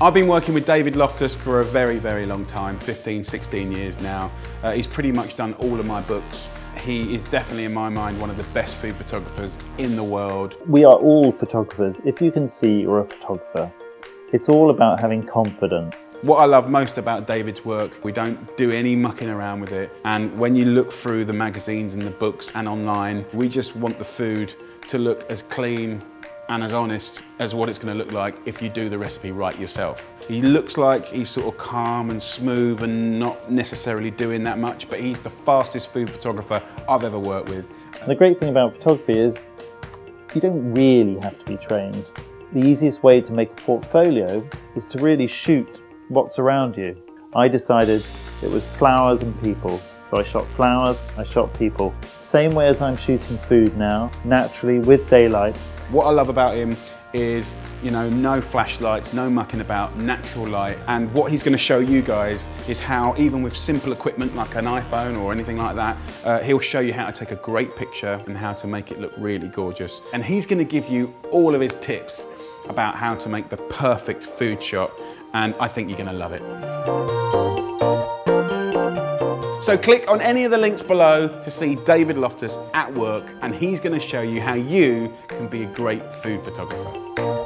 I've been working with David Loftus for a very, very long time, 15, 16 years now. Uh, he's pretty much done all of my books. He is definitely, in my mind, one of the best food photographers in the world. We are all photographers. If you can see you're a photographer, it's all about having confidence. What I love most about David's work, we don't do any mucking around with it. And when you look through the magazines and the books and online, we just want the food to look as clean and as honest as what it's going to look like if you do the recipe right yourself. He looks like he's sort of calm and smooth and not necessarily doing that much, but he's the fastest food photographer I've ever worked with. The great thing about photography is you don't really have to be trained. The easiest way to make a portfolio is to really shoot what's around you. I decided it was flowers and people. So I shot flowers, I shot people. Same way as I'm shooting food now, naturally with daylight. What I love about him is, you know, no flashlights, no mucking about, natural light. And what he's going to show you guys is how, even with simple equipment like an iPhone or anything like that, uh, he'll show you how to take a great picture and how to make it look really gorgeous. And he's going to give you all of his tips about how to make the perfect food shot and I think you're going to love it. So click on any of the links below to see David Loftus at work and he's going to show you how you can be a great food photographer.